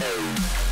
home.